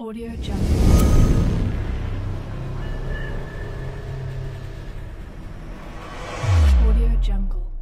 Audio jump. Audio Jungle.